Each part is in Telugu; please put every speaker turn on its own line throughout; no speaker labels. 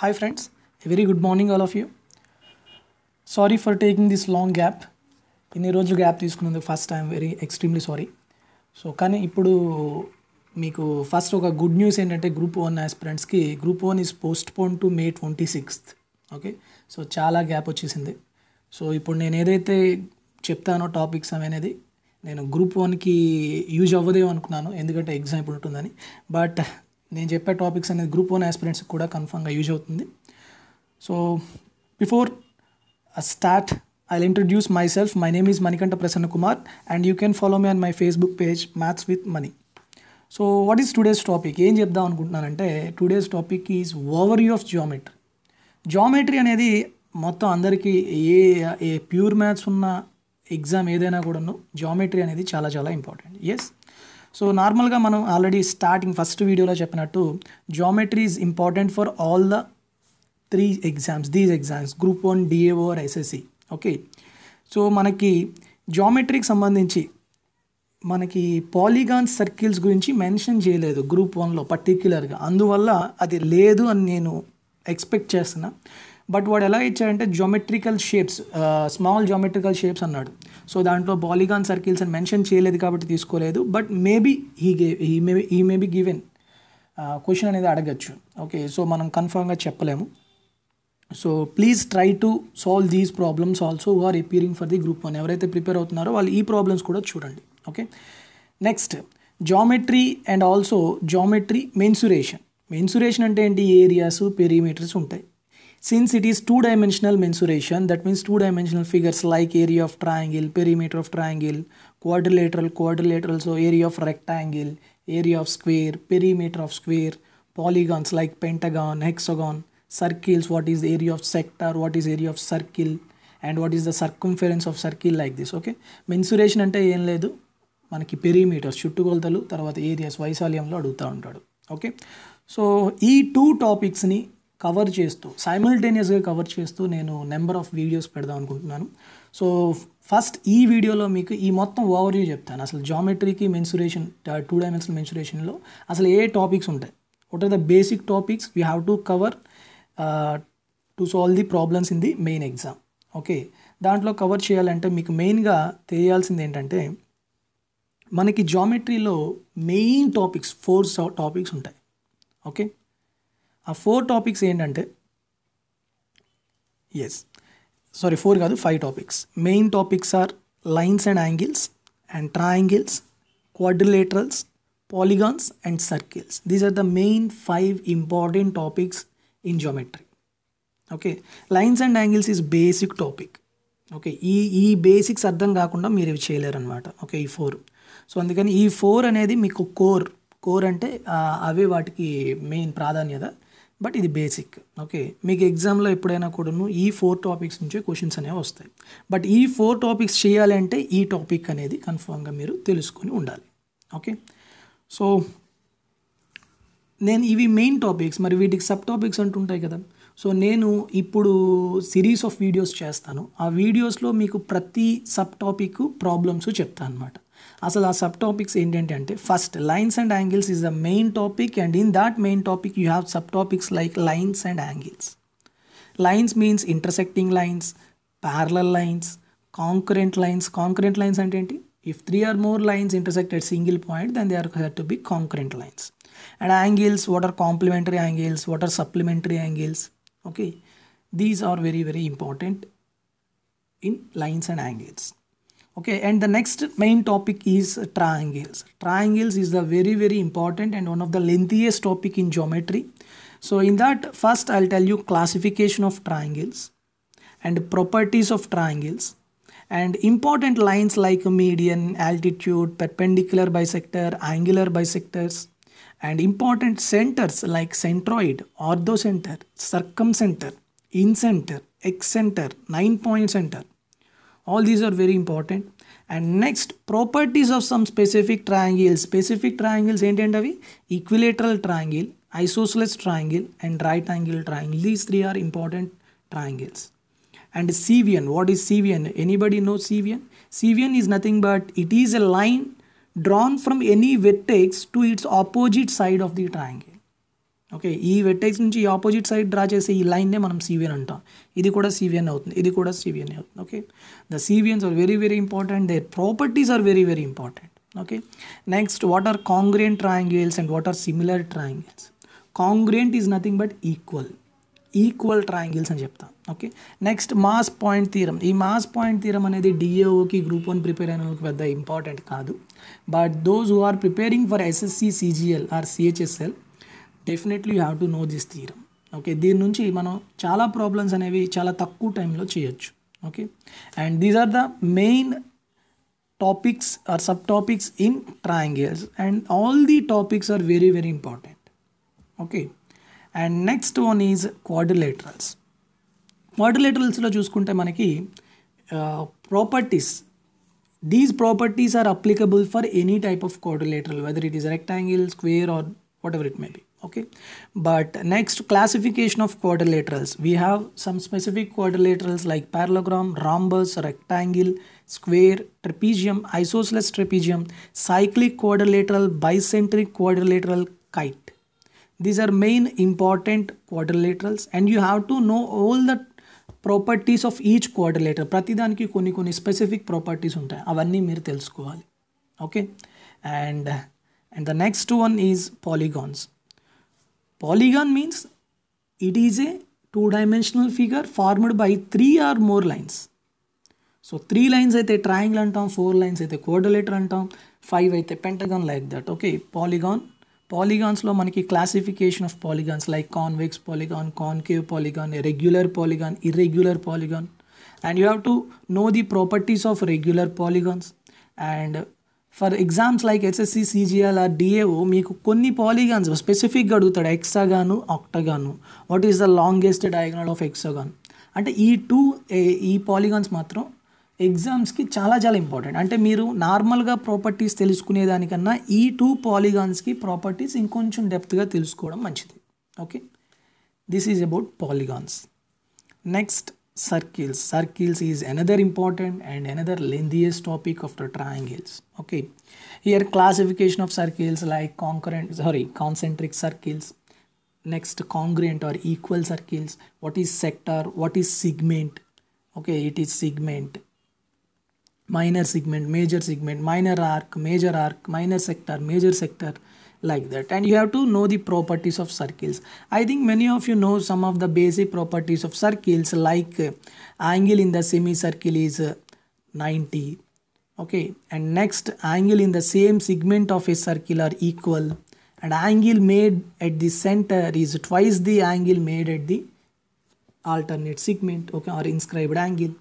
Hi, friends. A very good morning, all of you. Sorry for taking this long gap ఇన్ని రోజులు గ్యాప్ తీసుకున్నందుకు first I'm very extremely sorry so కానీ ఇప్పుడు మీకు ఫస్ట్ ఒక గుడ్ న్యూస్ ఏంటంటే group one ఆస్పిరెంట్స్కి group one is postpone to May twenty sixth okay so చాలా గ్యాప్ వచ్చేసింది. సో ఇప్పుడు నేను ఏదైతే చెప్తానో టాపిక్స్ అనేది నేను గ్రూప్ వన్కి యూజ్ అవ్వదేమో అనుకున్నాను. ఎందుకంటే ఎగ్జామ్ ఇప్పుడు ఉంటుందని బట్ నేను చెప్పే టాపిక్స్ అనేది గ్రూప్ వన్ ఆస్పిరెంట్స్కి కూడా కన్ఫామ్గా యూజ్ అవుతుంది. So before start I introduce myself my name is Manikanta Prasanna Kumar and you can follow me on my Facebook page maths with Mani so what is today's topic ఏం చెప్దాం అనుకుంటున్నానంటే today's topic is overview of geometry geometry అనేది మొత్తం అందరికీ ఏ ఏ ప్యూర్ మ్యాథ్స్ ఉన్న ఎగ్జామ్ ఏదైనా కూడాను జామెట్రీ అనేది చాలా చాలా ఇంపార్టెంట్ ఎస్ సో నార్మల్గా మనం ఆల్రెడీ స్టార్టింగ్ ఫస్ట్ వీడియోలో చెప్పినట్టు geometry is important for all the three exams these exams group one DAO or SSC okay so మనకి జామెట్రీకి సంబంధించి మనకి పాలిగాన్ సర్కిల్స్ గురించి మెన్షన్ చేయలేదు గ్రూప్ వన్లో పర్టిక్యులర్గా అందువల్ల అది లేదు అని నేను ఎక్స్పెక్ట్ చేస్తున్నా. బట్ వాడు ఎలా ఇచ్చాడంటే geometrical shapes small geometrical shapes అన్నాడు. సో దాంట్లో బాలిగాన్ సర్కిల్స్ అని మెన్షన్ చేయలేదు కాబట్టి తీసుకోలేదు. But maybe he gave he may he may be given question అనేది అడగచ్చు. ఓకే సో మనం కన్ఫర్మ్గా చెప్పలేము. So please try to solve these problems also who are appearing for the group one ఎవరైతే ప్రిపేర్ అవుతున్నారో వాళ్ళు ఈ ప్రాబ్లమ్స్ కూడా చూడండి. Okay next geometry and also geometry mensuration mensuration అంటే ఏంటి? ఏరియాస్ పెరిమీటర్స్ ఉంటాయి. Since it is two dimensional mensuration that means two dimensional figures like area of triangle, perimeter of triangle, quadrilateral, quadrilateral, so area of rectangle area of square perimeter of square polygons like pentagon hexagon circles what is the area of sector what is area of circle and what is the circumference of circle like this okay mensuration అంటే ఏం లేదు. మనకి పెరిమీటర్స్ చుట్టుకొలతలు తర్వాత ఏరియాస్ వైశాల్యంలో అడుగుతూ ఉంటాడు ఓకే సో ఈ టూ టాపిక్స్ని కవర్ చేస్తూ సైమల్టేనియస్గా కవర్ చేస్తూ నేను నెంబర్ ఆఫ్ వీడియోస్ పెడదాం అనుకుంటున్నాను. సో ఫస్ట్ ఈ వీడియోలో మీకు ఈ మొత్తం ఓవర్వ్యూ చెప్తాను. అసలు జామెట్రీకి మెన్సురేషన్ టూ డైమెన్షనల్ మెన్సురేషన్లో అసలు ఏ టాపిక్స్ ఉంటాయి? What are the basic topics we have to cover to solve the problems in the main exam okay దాంట్లో కవర్ చేయాలంటే మీకు మెయిన్గా తెలియాల్సింది ఏంటంటే మనకి జామెట్రీలో మెయిన్ టాపిక్స్ ఫోర్ టాపిక్స్ ఉంటాయి. ఓకే ఆ ఫోర్ టాపిక్స్ ఏంటంటే ఎస్ సారీ ఫోర్ కాదు five topics main topics are lines and angles and triangles quadrilaterals polygons and circles. These are the main five important topics in geometry. Okay lines and angles is basic topic okay ఈ ఈ బేసిక్స్ అర్థం కాకుండా మీరు ఇవి చేయలేరు అనమాట ఓకే ఈ ఫోర్ సో అందుకని ఈ ఫోర్ అనేది మీకు కోర్ కోర్ అంటే అవే వాటికి మెయిన్ ప్రాధాన్యత. బట్ ఇది బేసిక్ ఓకే? మీకు ఎగ్జామ్లో ఎప్పుడైనా కూడాను ఈ ఫోర్ టాపిక్స్ నుంచే క్వశ్చన్స్ అనేవి వస్తాయి. బట్ ఈ ఫోర్ టాపిక్స్ చేయాలంటే ఈ టాపిక్ అనేది కన్ఫామ్గా మీరు తెలుసుకొని ఉండాలి ఓకే? సో నేను ఇవి మెయిన్ టాపిక్స్ మరి వీటికి సబ్ టాపిక్స్ అంటుంటాయి కదా? సో నేను ఇప్పుడు సిరీస్ ఆఫ్ వీడియోస్ చేస్తాను. ఆ వీడియోస్లో మీకు ప్రతి సబ్ టాపిక్ ప్రాబ్లమ్స్ చెప్తాను అనమాట అసలు ఆ సబ్ టాపిక్స్ ఏంటంటే అంటే first lines and angles is the main topic and in that main topic you have sub topics like lines and angles lines means intersecting lines parallel lines concurrent lines concurrent lines అంటే ఏంటి if three or more lines intersect at single point then they are said to be concurrent lines and angles what are complementary angles what are supplementary angles okay these are very very important in lines and angles okay and the next main topic is triangles triangles is the very very important and one of the lengthiest topic in geometry so in that first i'll tell you classification of triangles and properties of triangles and important lines like median, altitude, perpendicular bisector, angular bisectors, and important centers like centroid, orthocenter, circumcenter, incenter, excenter, nine point center. All these are very important And next, properties of some specific triangles. Specific triangles ఏంటంటే అవి equilateral triangle isosceles triangle and right angle triangle these three are important triangles and CVN. What is CVN? Anybody know CVN? CVN is nothing but it is a line drawn from any vertex to its opposite side of the triangle. Okay ఈ వెట్టెక్స్ నుంచి ఈ ఆపోజిట్ సైడ్ డ్రా చేసే ఈ లైన్నే మనం సివియన్ అంటాం. ఇది కూడా సివియన్ అవుతుంది. ఇది కూడా సివియన్ అవుతుంది. Okay the cevians are very very important their properties are very very important okay next what are congruent triangles and what are similar triangles congruent is nothing but equal equal triangles అని చెప్తాం. ఓకే నెక్స్ట్ మాస్ పాయింట్ తీరం ఈ మాస్ పాయింట్ తీరం అనేది డిఏఓకి గ్రూప్ వన్ ప్రిపేర్ అయిన వాళ్ళకి పెద్ద ఇంపార్టెంట్ కాదు. But those who are preparing for SSC CGL or CHSL definitely you have to know this theorem okay దీని నుంచి మనం చాలా ప్రాబ్లమ్స్ అనేవి చాలా తక్కువ టైంలో చేయొచ్చు. Okay and these are the main topics or sub topics in triangles and all the topics are very very important okay and next one is quadrilaterals క్వాడ్రిలేటరల్స్లో చూసుకుంటే మనకి properties these properties are applicable for any type of quadrilateral whether it is rectangle square or whatever it may be okay but next classification of quadrilaterals we have some specific quadrilaterals like parallelogram rhombus rectangle square trapezium isosceles trapezium cyclic quadrilateral bicentric quadrilateral kite these are main important quadrilaterals and you have to know all the properties of each quadrilateral ప్రతిదానికి కొన్ని కొన్ని స్పెసిఫిక్ ప్రాపర్టీస్ ఉంటాయి అవన్నీ మీరు తెలుసుకోవాలి okay and and the next one is polygons polygon means it is a two dimensional figure formed by three or more lines so three lines అయితే ట్రయాంగిల్ అంటాం ఫోర్ లైన్స్ అయితే కోడలేటర్ అంటాం ఫైవ్ అయితే pentagon like that okay polygon పాలిగాన్స్లో మనకి classification of polygons like convex polygon concave polygon regular polygon irregular polygon and you have to know the properties of regular polygons and for exams like SSC CGL or DAO మీకు కొన్ని పాలిగాన్స్ స్పెసిఫిక్గా అడుగుతాడు hexagon octagon what is the longest diagonal of hexagon అంటే ఈ టూ ఈ పాలిగాన్స్ మాత్రం ఎగ్జామ్స్కి చాలా చాలా ఇంపార్టెంట్ అంటే మీరు నార్మల్గా ప్రాపర్టీస్ తెలుసుకునే దానికన్నా ఈ టూ పాలిగాన్స్కి ప్రాపర్టీస్ ఇంకొంచెం డెప్త్గా తెలుసుకోవడం మంచిది. Okay this is about polygons next circles. Circles is another important and another lengthiest topic of the triangles. Okay. Here classification of circles like concurrent sorry concentric circles. Next congruent or equal circles. What is sector? What is segment? Okay it is segment. Minor segment major segment minor arc major arc minor sector major sector like that and you have to know the properties of circles i think many of you know some of the basic properties of circles like angle in the semicircle is 90 okay and next angle in the same segment of a circle are equal and angle made at the center is twice the angle made at the alternate segment okay or inscribed angle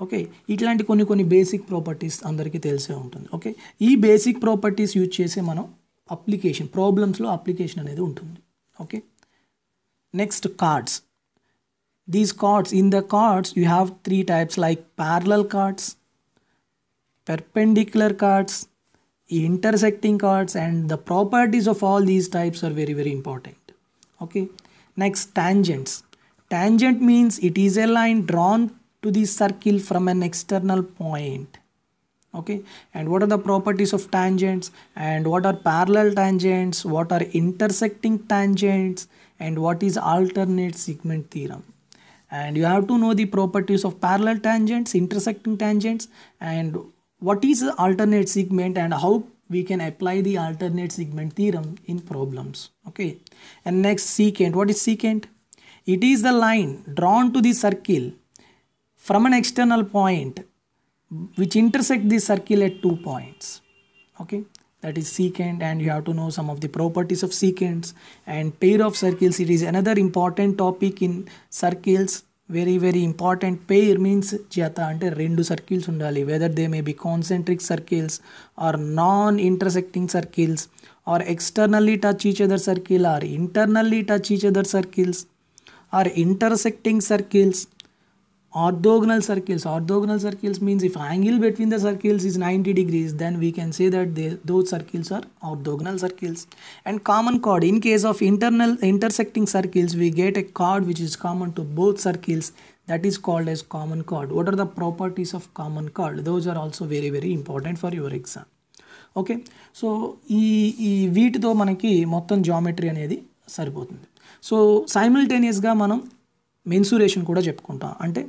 okay ఇట్లాంటి కొన్ని కొన్ని బేసిక్ ప్రాపర్టీస్ అందరికీ తెలిసే ఉంటుంది ఓకే ఈ బేసిక్ ప్రాపర్టీస్ యూజ్ చేసే మనం అప్లికేషన్ ప్రాబ్లమ్స్లో అప్లికేషన్ అనేది ఉంటుంది okay next chords these chords in the chords you have three types like parallel chords perpendicular cards intersecting cards and the properties of all these types are very very important okay next tangents tangent means it is a line drawn to the circle from an external point okay? And what are the properties of tangents? And what are parallel tangents? What are intersecting tangents? And what is alternate segment theorem? And you have to know the properties of parallel tangents intersecting tangents and what is alternate segment and how we can apply the alternate segment theorem in problems. Okay? And next secant. What is secant? It is the line drawn to the circle from an external point which intersect the circle at two points okay that is secant and you have to know some of the properties of secants and pair of circles it is another important topic in circles very very important pair means జత అంటే రెండు సర్కిల్స్ ఉండాలి whether they may be concentric circles or non intersecting circles or externally touch each other circle or internally touch each other circles or intersecting circles orthogonal circles orthogonal circles means if angle between the circles is 90 degrees then we can say that they, those circles are orthogonal circles and common chord in case of internal intersecting circles we get a chord which is common to both circles that is called as common chord what are the properties of common chord those are also very very important for your exam okay so ఈ ఈ వీటితో మనకి మొత్తం జామెట్రీ అనేది సరిపోతుంది సో సైమిల్టేనియస్గా మనం మెన్సురేషన్ కూడా చెప్పుకుంటాం అంటే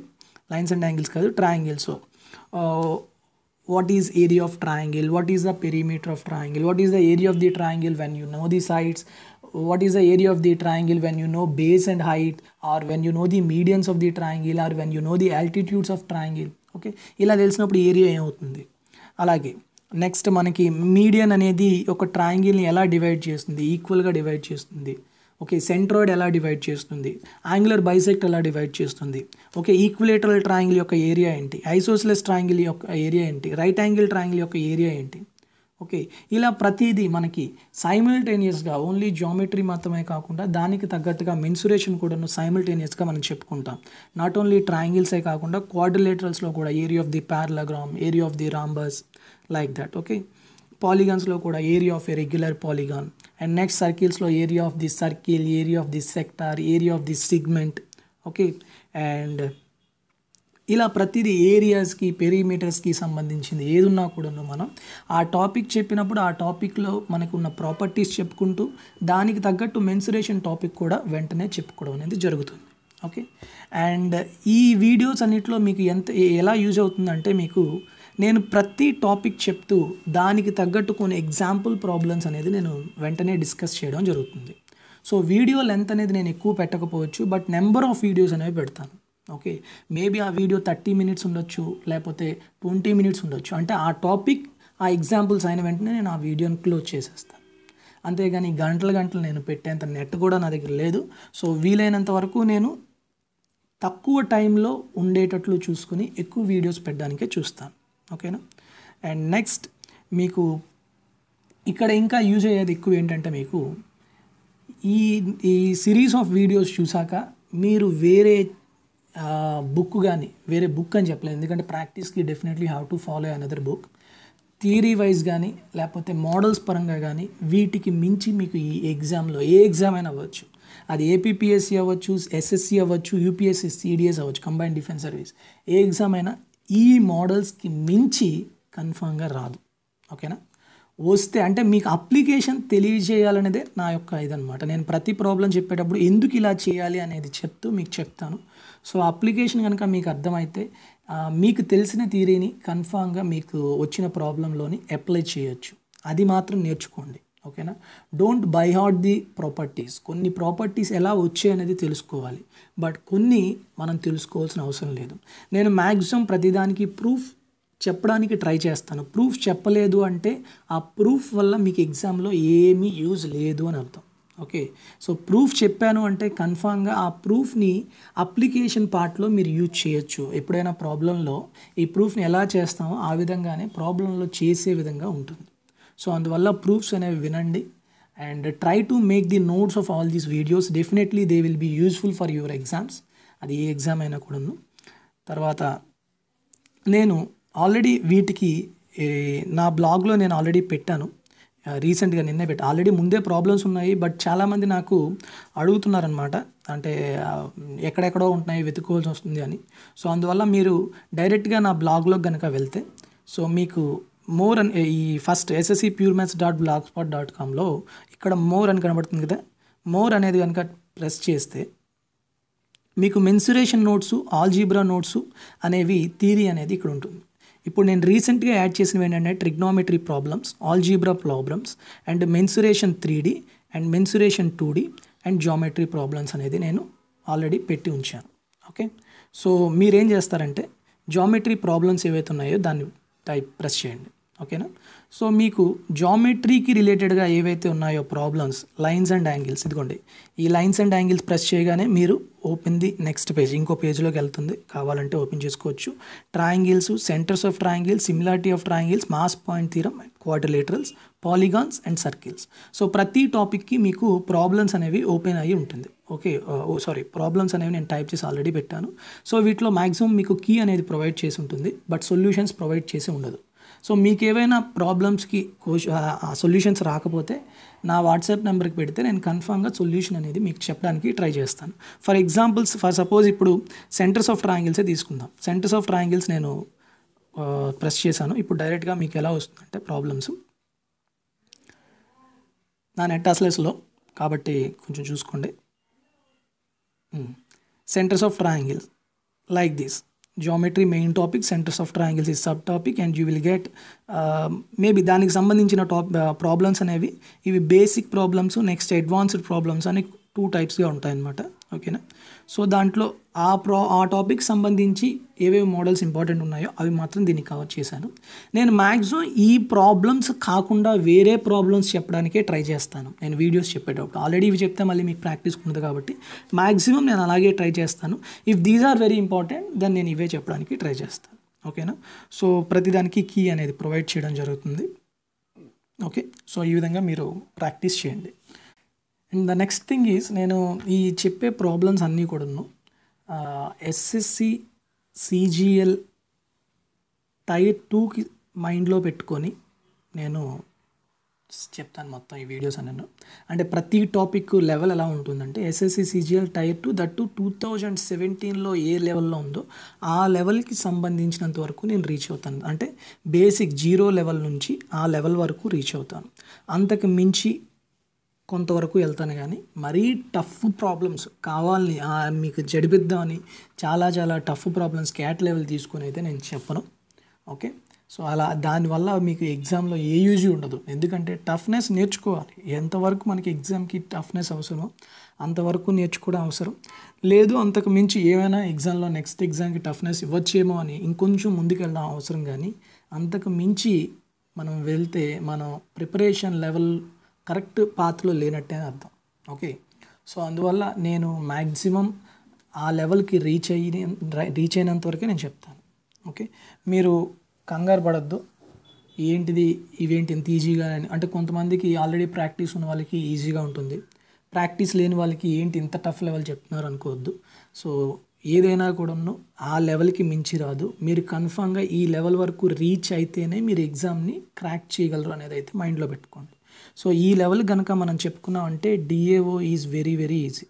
లైన్స్ అండ్ యాంగిల్స్ కాదు triangles what is area of triangle what is the perimeter of triangle what is the area of the triangle when you know the sides what is the area of the triangle when you know base and height or when you know the medians of the triangle or when you know the altitudes of triangle okay ఇలా తెలిసినప్పుడు ఏరియా ఏమవుతుంది? అలాగే నెక్స్ట్ మనకి మీడియన్ అనేది ఒక ట్రాంగిల్ని ఎలా డివైడ్ చేస్తుంది? ఈక్వల్గా డివైడ్ చేస్తుంది. ఓకే సెంట్రాయిడ్ ఎలా డివైడ్ చేస్తుంది? యాంగులర్ బైసెక్ట్ ఎలా డివైడ్ చేస్తుంది? ఓకే ఈక్విలేటరల్ ట్రయాంగిల్ యొక్క ఏరియా ఏంటి? ఐసోసిలస్ ట్రయాంగిల్ యొక్క ఏరియా ఏంటి? రైట్ యాంగిల్ ట్రయాంగిల్ యొక్క ఏరియా ఏంటి? ఓకే ఇలా ప్రతిదీ మనకి సైమిల్టేనియస్గా ఓన్లీ జామెట్రీ మాత్రమే కాకుండా దానికి తగ్గట్టుగా మెన్సురేషన్ కూడాను సైమిల్టేనియస్గా మనం చెప్పుకుంటాం. నాట్ ఓన్లీ ట్రయాంగిల్సే కాకుండా క్వాడ్రిలేటరల్స్లో కూడా area of the parallelogram area of the rhombus like that okay పాలిగాన్స్లో కూడా area of a regular polygon and next సర్కిల్స్లో area of the circle area of the sector area of the segment okay and ఇలా ప్రతిదీ ఏరియాస్కి పెరిమీటర్స్కి సంబంధించింది. ఏదున్నా కూడాను మనం ఆ టాపిక్ చెప్పినప్పుడు ఆ టాపిక్లో మనకు ఉన్న ప్రాపర్టీస్ చెప్పుకుంటూ దానికి తగ్గట్టు మెన్సురేషన్ టాపిక్ కూడా వెంటనే చెప్పుకోవడం అనేది జరుగుతుంది ఓకే అండ్ ఈ వీడియోస్ అన్నింటిలో మీకు ఎంత ఎలా యూజ్ అవుతుందంటే మీకు నేను ప్రతి టాపిక్ చెప్తూ దానికి తగ్గట్టు కొన్ని ఎగ్జాంపుల్ ప్రాబ్లమ్స్ అనేది నేను వెంటనే డిస్కస్ చేయడం జరుగుతుంది. సో వీడియో లెంత్ అనేది నేను ఎక్కువ పెట్టకపోవచ్చు బట్ నెంబర్ ఆఫ్ వీడియోస్ అనేవి పెడతాను. ఓకే? మేబీ ఆ వీడియో థర్టీ మినిట్స్ ఉండొచ్చు లేకపోతే ట్వంటీ మినిట్స్ ఉండొచ్చు. అంటే ఆ టాపిక్ ఆ ఎగ్జాంపుల్స్ అయిన వెంటనే నేను ఆ వీడియోని క్లోజ్ చేసేస్తాను. అంతేగాని గంటల గంటలు నేను పెట్టేంత నెట్ కూడా నా దగ్గర లేదు. సో వీలైనంత వరకు నేను తక్కువ టైంలో ఉండేటట్లు చూసుకుని ఎక్కువ వీడియోస్ పెట్టడానికే చూస్తాను. ఓకేనా? అండ్ నెక్స్ట్ మీకు ఇక్కడ ఇంకా యూజ్ అయ్యేది ఎక్కువ ఏంటంటే మీకు ఈ ఈ సిరీస్ ఆఫ్ వీడియోస్ చూసాక మీరు వేరే బుక్ కానీ వేరే బుక్ అని చెప్పలేదు ఎందుకంటే ప్రాక్టీస్కి definitely have to follow another book. Theory wise కానీ లేకపోతే మోడల్స్ పరంగా కానీ వీటికి మించి మీకు ఈ ఎగ్జామ్లో ఏ ఎగ్జామ్ అయినా అవ్వచ్చు. అది ఏపీపీఎస్సీ అవ్వచ్చు ఎస్ఎస్సీ అవ్వచ్చు యూపీఎస్సీ సిడిఎస్ అవ్వచ్చు కంబైన్ డిఫెన్స్ సర్వీస్. ఏ ఎగ్జామ్ అయినా ఈ మోడల్స్కి మించి కన్ఫామ్గా రాదు. ఓకేనా? వస్తే అంటే మీకు అప్లికేషన్ తెలియజేయాలనేదే నా యొక్క ఇదనమాట నేను ప్రతి ప్రాబ్లం చెప్పేటప్పుడు ఎందుకు ఇలా చేయాలి అనేది చెప్తూ మీకు చెప్తాను. సో అప్లికేషన్ కనుక మీకు అర్థమైతే మీకు తెలిసిన థీరీని కన్ఫామ్గా మీకు వచ్చిన ప్రాబ్లంలోని అప్లై చేయొచ్చు. అది మాత్రం నేర్చుకోండి. ఓకేనా? Don't by heart the properties కొన్ని ప్రాపర్టీస్ ఎలా వచ్చాయి అనేది తెలుసుకోవాలి. బట్ కొన్ని మనం తెలుసుకోవాల్సిన అవసరం లేదు. నేను మ్యాక్సిమం ప్రతిదానికి ప్రూఫ్ చెప్పడానికి ట్రై చేస్తాను. ప్రూఫ్ చెప్పలేదు అంటే ఆ ప్రూఫ్ వల్ల మీకు ఎగ్జామ్లో ఏమీ యూజ్ లేదు అని అర్థం. ఓకే? సో ప్రూఫ్ చెప్పాను అంటే కన్ఫామ్గా ఆ ప్రూఫ్ని అప్లికేషన్ పార్ట్లో మీరు యూజ్ చేయొచ్చు. ఎప్పుడైనా ప్రాబ్లంలో ఈ ప్రూఫ్ని ఎలా చేస్తామో ఆ విధంగానే ప్రాబ్లంలో చేసే విధంగా ఉంటుంది. సో అందువల్ల ప్రూఫ్స్ అనేవి వినండి. And try to make the notes of all these videos definitely they will be useful for your exams అది ఏ ఎగ్జామ్ అయినా కూడాను. తర్వాత నేను ఆల్రెడీ వీటికి నా బ్లాగ్లో నేను ఆల్రెడీ పెట్టాను. రీసెంట్గా నిన్నే పెట్టి. ఆల్రెడీ ముందే ప్రాబ్లమ్స్ ఉన్నాయి బట్ చాలామంది నాకు అడుగుతున్నారనమాట అంటే ఎక్కడెక్కడో ఉంటున్నాయి వెతుక్కోవాల్సి వస్తుంది అని. సో అందువల్ల మీరు డైరెక్ట్గా నా బ్లాగ్లోకి కనుక వెళ్తే సో మీకు మోర్ అని ఈ first SSC pure maths dot black spot dot కామ్లో ఇక్కడ మోర్ అని కనబడుతుంది కదా. మోర్ అనేది కనుక ప్రెస్ చేస్తే మీకు మెన్సురేషన్ నోట్సు ఆల్జీబ్రా నోట్సు అనేవి థీరీ అనేది ఇక్కడ ఉంటుంది. ఇప్పుడు నేను రీసెంట్గా యాడ్ చేసినవి ఏంటంటే trigonometry problems algebra problems and mensuration three D and mensuration two D and geometry problems అనేది నేను ఆల్రెడీ పెట్టి ఉంచాను. ఓకే సో మీరేం చేస్తారంటే జామెట్రీ ప్రాబ్లమ్స్ ఏవైతే ఉన్నాయో దాన్ని టైప్ ప్రెస్ చేయండి. ఓకేనా? సో మీకు జామెట్రీకి రిలేటెడ్గా ఏవైతే ఉన్నాయో ప్రాబ్లమ్స్ లైన్స్ అండ్ యాంగిల్స్ ఇదిగోండి. ఈ లైన్స్ అండ్ యాంగిల్స్ ప్రెస్ చేయగానే మీరు ఓపెన్ ది నెక్స్ట్ పేజ్ ఇంకో పేజ్లోకి వెళ్తుంది. కావాలంటే ఓపెన్ చేసుకోవచ్చు. Triangles centres of triangles similarity of triangles mass point theorem quadrilaterals polygons and circles so ప్రతి టాపిక్కి మీకు ప్రాబ్లమ్స్ అనేవి ఓపెన్ అయ్యి ఉంటుంది. ఓకే ఓ సారీ ప్రాబ్లమ్స్ అనేవి నేను టైప్ చేసి ఆల్రెడీ పెట్టాను. సో వీటిలో మ్యాక్సిమం మీకు కీ అనేది ప్రొవైడ్ చేసి ఉంటుంది బట్ సొల్యూషన్స్ ప్రొవైడ్ చేసి ఉండదు. సో మీకు ఏవైనా ప్రాబ్లమ్స్కి సొల్యూషన్స్ రాకపోతే నా వాట్సాప్ నెంబర్కి పెడితే నేను కన్ఫామ్గా సొల్యూషన్ అనేది మీకు చెప్పడానికి ట్రై చేస్తాను. ఫర్ ఎగ్జాంపుల్స్ ఫర్ సపోజ్ ఇప్పుడు సెంటర్స్ ఆఫ్ ట్రయాంగిల్సే తీసుకుందాం. సెంటర్స్ ఆఫ్ ట్రయాంగిల్స్ నేను ప్రెస్ చేశాను. ఇప్పుడు డైరెక్ట్గా మీకు ఎలా వస్తుందంటే ప్రాబ్లమ్స్ నా నెట్ అసలు కాబట్టి కొంచెం చూసుకోండి. Hmm. Centres of triangles like this geometry main topic centres of triangles ఈ sub topic and you will get maybe దానికి సంబంధించిన టాప్ ప్రాబ్లమ్స్ అనేవి ఇవి basic problems next advanced problems అని టూ టైప్స్గా ఉంటాయన్నమాట. ఓకేనా సో దాంట్లో ఆ ప్రా ఆ టాపిక్ సంబంధించి ఏవేవి మోడల్స్ ఇంపార్టెంట్ ఉన్నాయో అవి మాత్రం దీన్ని కవర్ చేశాను. నేను మ్యాక్సిమం ఈ ప్రాబ్లమ్స్ కాకుండా వేరే ప్రాబ్లమ్స్ చెప్పడానికే ట్రై చేస్తాను. నేను వీడియోస్ చెప్పేటప్పుడు. ఆల్రెడీ ఇవి చెప్తే మళ్ళీ మీకు ప్రాక్టీస్ ఉండదు కాబట్టి మ్యాక్సిమం నేను అలాగే ట్రై చేస్తాను. If these are very important then నేను ఇవే చెప్పడానికి ట్రై చేస్తాను. ఓకేనా సో ప్రతిదానికి కీ అనేది ప్రొవైడ్ చేయడం జరుగుతుంది. ఓకే సో ఈ విధంగా మీరు ప్రాక్టీస్ చేయండి. And the next thing is నేను ఈ చెప్పే ప్రాబ్లమ్స్ అన్నీ కూడాను ఎస్ఎస్సి సిజిఎల్ టైర్ టూకి మైండ్లో పెట్టుకొని నేను చెప్తాను మొత్తం ఈ వీడియోస్ అన్నీ అంటే ప్రతి టాపిక్ లెవెల్ ఎలా ఉంటుందంటే SSC CGL tier two that two thousand సెవెంటీన్లో ఏ లెవెల్లో ఉందో ఆ లెవెల్కి సంబంధించినంత వరకు నేను రీచ్ అవుతాను. అంటే బేసిక్ జీరో లెవెల్ నుంచి ఆ లెవెల్ వరకు రీచ్ అవుతాను. అంతకు మించి కొంతవరకు వెళ్తాను కానీ మరీ టఫ్ ప్రాబ్లమ్స్ కావాలని మీకు జడిపిద్దామని చాలా చాలా టఫ్ ప్రాబ్లమ్స్ క్యాట్ లెవెల్ తీసుకొని అయితే నేను చెప్పను. ఓకే? సో అలా దానివల్ల మీకు ఎగ్జామ్లో ఏ యూజ్ ఉండదు. ఎందుకంటే టఫ్నెస్ నేర్చుకోవాలి. ఎంతవరకు మనకి ఎగ్జామ్కి టఫ్నెస్ అవసరమో అంతవరకు నేర్చుకోవడం అవసరం. లేదు అంతకు మించి ఏమైనా ఎగ్జామ్లో నెక్స్ట్ ఎగ్జామ్కి టఫ్నెస్ ఇవ్వచ్చేమో అని ఇంకొంచెం ముందుకెళ్ళడం అవసరం కానీ అంతకు మించి మనం వెళ్తే మనం ప్రిపరేషన్ లెవెల్ కరెక్ట్ పాత్లో లేనట్టే అని అర్థం. ఓకే? సో అందువల్ల నేను మ్యాక్సిమం ఆ లెవెల్కి రీచ్ అయ్యి రీచ్ అయినంత వరకే నేను చెప్తాను. ఓకే? మీరు కంగారు పడద్దు. ఏంటిది ఇవేంటి ఇంత ఈజీగా అని. అంటే కొంతమందికి ఆల్రెడీ ప్రాక్టీస్ ఉన్న వాళ్ళకి ఈజీగా ఉంటుంది. ప్రాక్టీస్ లేని వాళ్ళకి ఏంటి ఇంత టఫ్ లెవెల్ చెప్తున్నారు అనుకోవద్దు. సో ఏదైనా కూడాను ఆ లెవెల్కి మించి రాదు. మీరు కన్ఫామ్గా ఈ లెవెల్ వరకు రీచ్ అయితేనే మీరు ఎగ్జామ్ని క్రాక్ చేయగలరు అనేది అయితే మైండ్లో పెట్టుకోండి. సో ఈ లెవెల్ కనుక మనం చెప్పుకున్నామంటే DAO is very very easy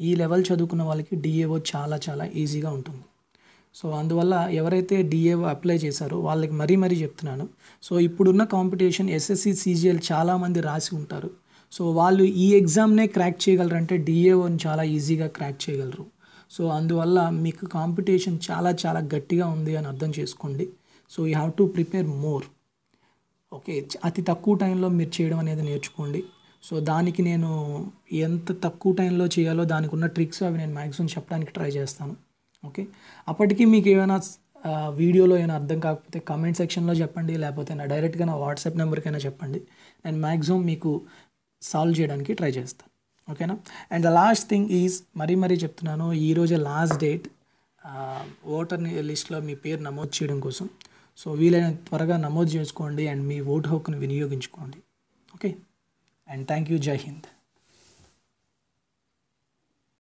ఈ లెవెల్ చదువుకున్న వాళ్ళకి డిఏఓ చాలా చాలా ఈజీగా ఉంటుంది. సో అందువల్ల ఎవరైతే డిఏఓ అప్లై చేశారో వాళ్ళకి మరీ మరీ చెప్తున్నాను. సో ఇప్పుడున్న కాంపిటీషన్ ఎస్ఎస్సి సీజీఎల్ చాలామంది రాసి ఉంటారు. సో వాళ్ళు ఈ ఎగ్జామ్నే క్రాక్ చేయగలరంటే డిఏఓని చాలా ఈజీగా క్రాక్ చేయగలరు. సో అందువల్ల మీకు కాంపిటీషన్ చాలా చాలా గట్టిగా ఉంది అని అర్థం చేసుకోండి. So you have to prepare more okay అతి తక్కువ టైంలో మీరు చేయడం అనేది నేర్చుకోండి. సో దానికి నేను ఎంత తక్కువ టైంలో చేయాలో దానికి ఉన్న ట్రిక్స్ అవి నేను మ్యాక్సిమం చెప్పడానికి ట్రై చేస్తాను. ఓకే అప్పటికి మీకు ఏమైనా వీడియోలో ఏమైనా అర్థం కాకపోతే కామెంట్ సెక్షన్లో చెప్పండి లేకపోతే నా డైరెక్ట్గా నా వాట్సాప్ నెంబర్కైనా చెప్పండి. నేను మ్యాక్సిమం మీకు సాల్వ్ చేయడానికి ట్రై చేస్తాను. ఓకేనా? And the last thing is మరీ మరీ చెప్తున్నాను ఈరోజే లాస్ట్ డేట్ ఓటర్ లిస్ట్లో మీ పేరు నమోదు చేయడం కోసం సో వీలైన త్వరగా నమోదు చేసుకోండి అండ్ మీ ఓటు హక్కును వినియోగించుకోండి. ఓకే? And thank you. జై హింద్.